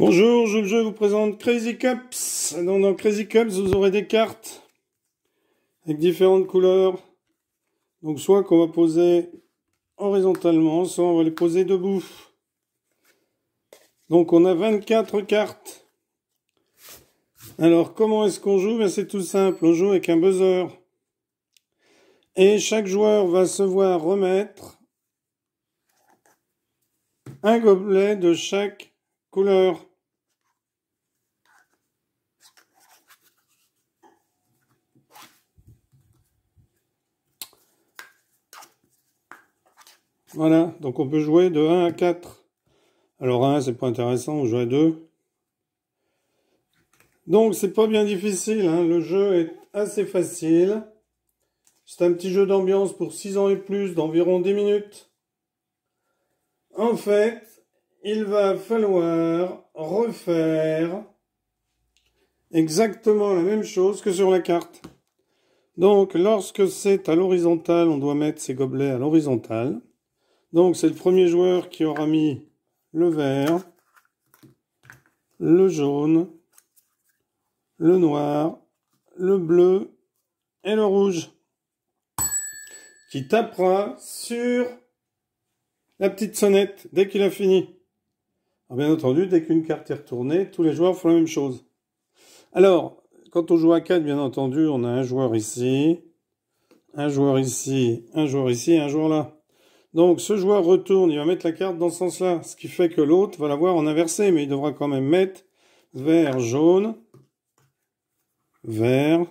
Bonjour, je, vous présente Crazy Cups. dans Crazy Cups, vous aurez des cartes avec différentes couleurs. Donc soit qu'on va poser horizontalement, soit on va les poser debout. Donc on a 24 cartes. Alors comment est-ce qu'on joue? Ben, C'est tout simple, on joue avec un buzzer. Et chaque joueur va se voir remettre un gobelet de chaque couleur. Voilà, donc on peut jouer de 1 à 4. Alors 1, c'est pas intéressant, on joue à 2. Donc c'est pas bien difficile, hein. le jeu est assez facile. C'est un petit jeu d'ambiance pour 6 ans et plus d'environ 10 minutes. En fait, il va falloir refaire exactement la même chose que sur la carte. Donc, lorsque c'est à l'horizontale, on doit mettre ses gobelets à l'horizontale. Donc, c'est le premier joueur qui aura mis le vert, le jaune, le noir, le bleu et le rouge, qui tapera sur la petite sonnette dès qu'il a fini. bien entendu, dès qu'une carte est retournée, tous les joueurs font la même chose. Alors, quand on joue à 4, bien entendu, on a un joueur ici, un joueur ici, un joueur ici, un joueur là. Donc ce joueur retourne, il va mettre la carte dans ce sens-là, ce qui fait que l'autre va l'avoir en inversé, mais il devra quand même mettre vert, jaune, vert,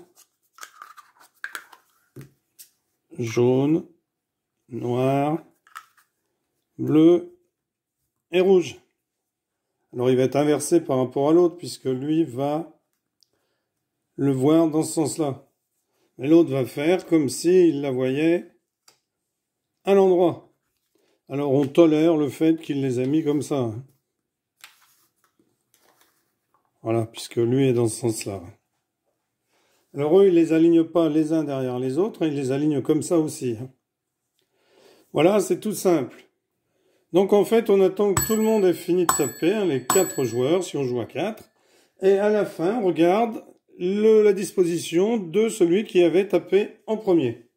jaune, noir, bleu et rouge. Alors il va être inversé par rapport à l'autre, puisque lui va le voir dans ce sens-là. Mais l'autre va faire comme s'il la voyait à l'endroit. Alors on tolère le fait qu'il les a mis comme ça. Voilà, puisque lui est dans ce sens-là. Alors eux, ils les alignent pas les uns derrière les autres, ils les alignent comme ça aussi. Voilà, c'est tout simple. Donc en fait, on attend que tout le monde ait fini de taper, hein, les quatre joueurs, si on joue à quatre. Et à la fin, on regarde la disposition de celui qui avait tapé en premier.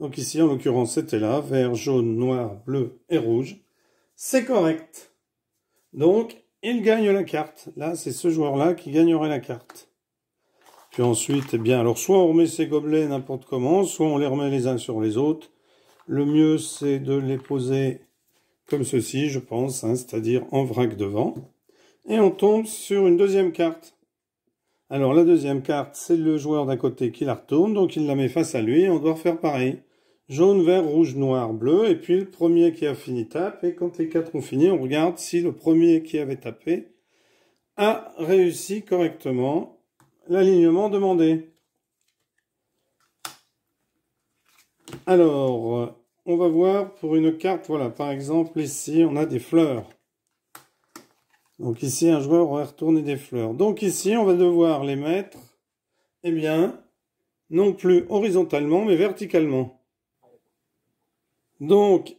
Donc ici, en l'occurrence, c'était là, vert, jaune, noir, bleu et rouge. C'est correct. Donc, il gagne la carte. Là, c'est ce joueur-là qui gagnerait la carte. Puis ensuite, eh bien, alors soit on remet ses gobelets n'importe comment, soit on les remet les uns sur les autres. Le mieux, c'est de les poser comme ceci, je pense, hein, c'est-à-dire en vrac devant. Et on tombe sur une deuxième carte. Alors la deuxième carte, c'est le joueur d'à côté qui la retourne, donc il la met face à lui, on doit refaire pareil. Jaune, vert, rouge, noir, bleu, et puis le premier qui a fini tape, et quand les quatre ont fini, on regarde si le premier qui avait tapé a réussi correctement l'alignement demandé. Alors, on va voir pour une carte, voilà, par exemple ici, on a des fleurs. Donc ici, un joueur aurait retourné des fleurs. Donc ici, on va devoir les mettre, eh bien, non plus horizontalement, mais verticalement. Donc,